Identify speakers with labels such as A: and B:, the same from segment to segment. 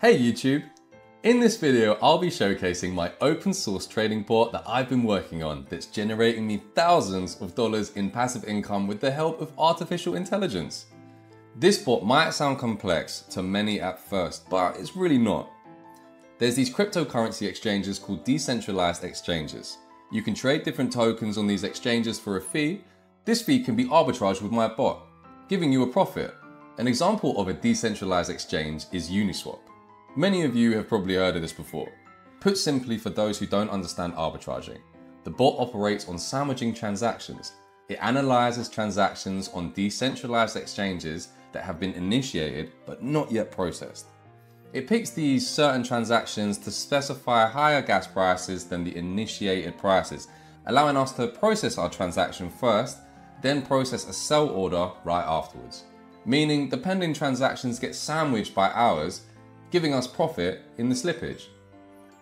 A: Hey YouTube! In this video, I'll be showcasing my open source trading bot that I've been working on that's generating me thousands of dollars in passive income with the help of artificial intelligence. This bot might sound complex to many at first, but it's really not. There's these cryptocurrency exchanges called decentralized exchanges. You can trade different tokens on these exchanges for a fee. This fee can be arbitraged with my bot, giving you a profit. An example of a decentralized exchange is Uniswap. Many of you have probably heard of this before. Put simply for those who don't understand arbitraging, the bot operates on sandwiching transactions. It analyzes transactions on decentralized exchanges that have been initiated but not yet processed. It picks these certain transactions to specify higher gas prices than the initiated prices, allowing us to process our transaction first, then process a sell order right afterwards. Meaning the pending transactions get sandwiched by ours, giving us profit in the slippage.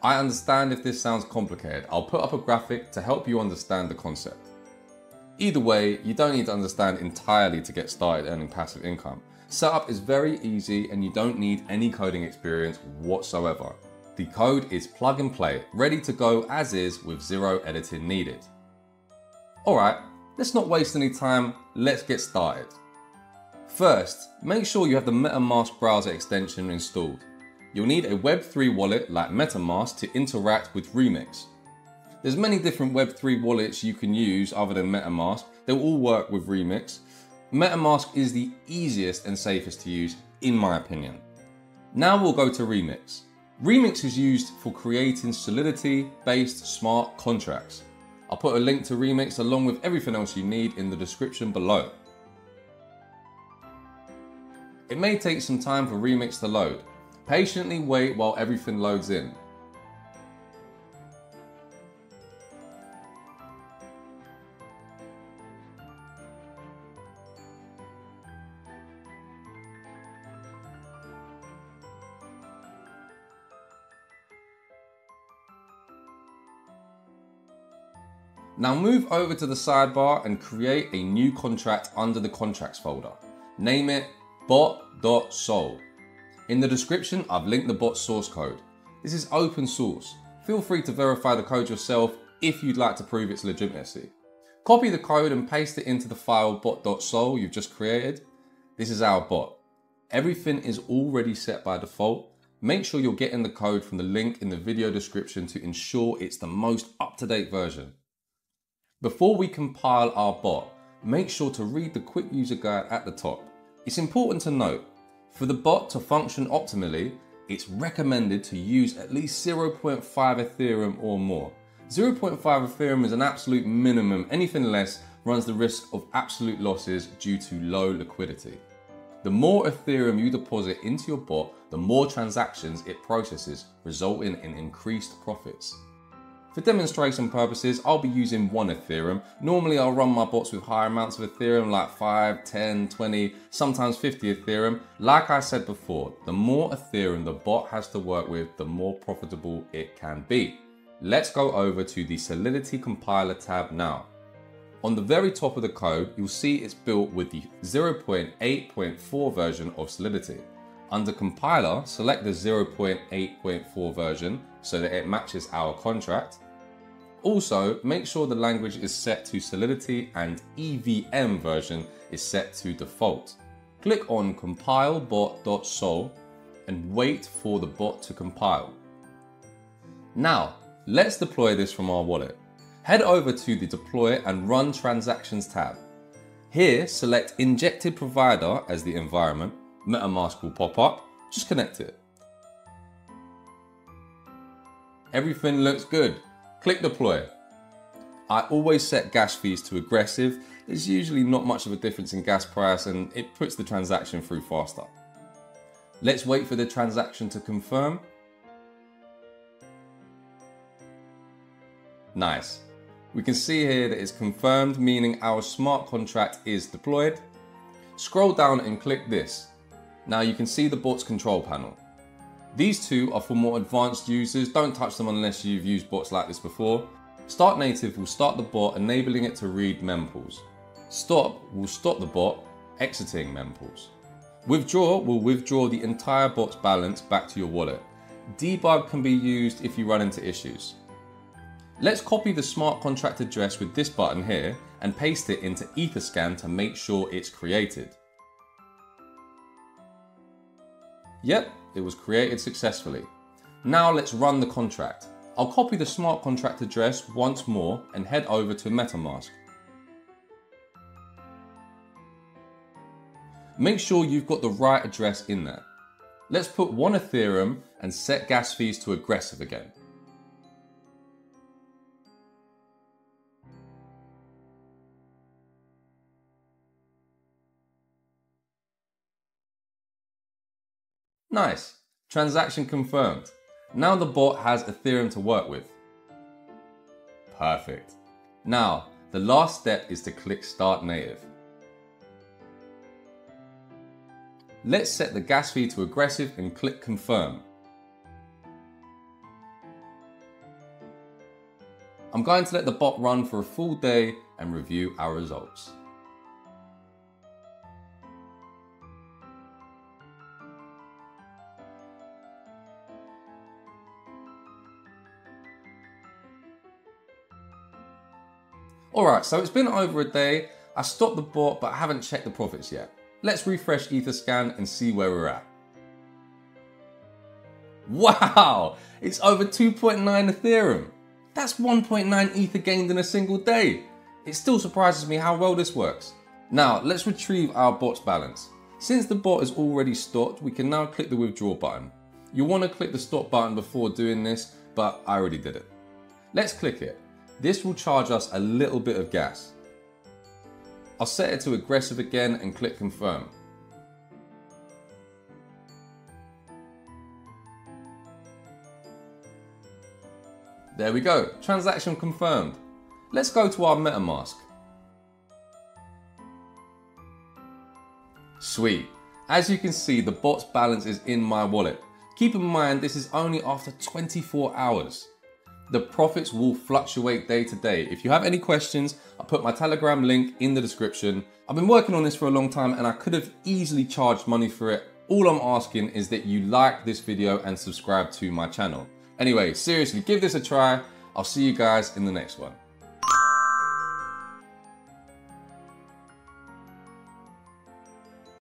A: I understand if this sounds complicated, I'll put up a graphic to help you understand the concept. Either way, you don't need to understand entirely to get started earning passive income. Setup is very easy and you don't need any coding experience whatsoever. The code is plug and play, ready to go as is with zero editing needed. Alright, let's not waste any time, let's get started. First, make sure you have the MetaMask browser extension installed. You'll need a Web3 wallet like MetaMask to interact with Remix. There's many different Web3 wallets you can use other than MetaMask. They'll all work with Remix, MetaMask is the easiest and safest to use in my opinion. Now we'll go to Remix. Remix is used for creating Solidity based smart contracts. I'll put a link to Remix along with everything else you need in the description below. It may take some time for Remix to load. Patiently wait while everything loads in. Now move over to the sidebar and create a new contract under the contracts folder. Name it bot.sol. In the description, I've linked the bot source code. This is open source. Feel free to verify the code yourself if you'd like to prove its legitimacy. Copy the code and paste it into the file bot.sol you've just created. This is our bot. Everything is already set by default. Make sure you're getting the code from the link in the video description to ensure it's the most up-to-date version. Before we compile our bot, make sure to read the quick user guide at the top. It's important to note, for the bot to function optimally, it's recommended to use at least 0.5 Ethereum or more. 0.5 Ethereum is an absolute minimum, anything less runs the risk of absolute losses due to low liquidity. The more Ethereum you deposit into your bot, the more transactions it processes, resulting in increased profits. For demonstration purposes, I'll be using one Ethereum. Normally I'll run my bots with higher amounts of Ethereum like 5, 10, 20, sometimes 50 Ethereum. Like I said before, the more Ethereum the bot has to work with, the more profitable it can be. Let's go over to the Solidity compiler tab now. On the very top of the code, you'll see it's built with the 0.8.4 version of Solidity. Under compiler, select the 0.8.4 version so that it matches our contract. Also, make sure the language is set to Solidity and EVM version is set to default. Click on compile bot.sol and wait for the bot to compile. Now, let's deploy this from our wallet. Head over to the deploy and run transactions tab. Here, select injected provider as the environment. MetaMask will pop up. Just connect it. Everything looks good. Click deploy. I always set gas fees to aggressive. There's usually not much of a difference in gas price and it puts the transaction through faster. Let's wait for the transaction to confirm. Nice. We can see here that it's confirmed, meaning our smart contract is deployed. Scroll down and click this. Now you can see the bot's control panel. These two are for more advanced users, don't touch them unless you've used bots like this before. Start native will start the bot, enabling it to read mempools. Stop will stop the bot, exiting mempools. Withdraw will withdraw the entire bot's balance back to your wallet. Debug can be used if you run into issues. Let's copy the smart contract address with this button here and paste it into Etherscan to make sure it's created. Yep, it was created successfully. Now let's run the contract. I'll copy the smart contract address once more and head over to MetaMask. Make sure you've got the right address in there. Let's put one Ethereum and set gas fees to aggressive again. Nice, transaction confirmed. Now the bot has Ethereum to work with. Perfect. Now, the last step is to click Start Native. Let's set the gas fee to aggressive and click Confirm. I'm going to let the bot run for a full day and review our results. Alright, so it's been over a day. I stopped the bot, but I haven't checked the profits yet. Let's refresh Etherscan and see where we're at. Wow, it's over 2.9 Ethereum. That's 1.9 Ether gained in a single day. It still surprises me how well this works. Now, let's retrieve our bot's balance. Since the bot is already stopped, we can now click the withdraw button. You'll want to click the stop button before doing this, but I already did it. Let's click it. This will charge us a little bit of gas. I'll set it to aggressive again and click confirm. There we go, transaction confirmed. Let's go to our MetaMask. Sweet. As you can see, the bot's balance is in my wallet. Keep in mind, this is only after 24 hours. The profits will fluctuate day to day. If you have any questions, I'll put my Telegram link in the description. I've been working on this for a long time and I could have easily charged money for it. All I'm asking is that you like this video and subscribe to my channel. Anyway, seriously, give this a try. I'll see you guys in the next one.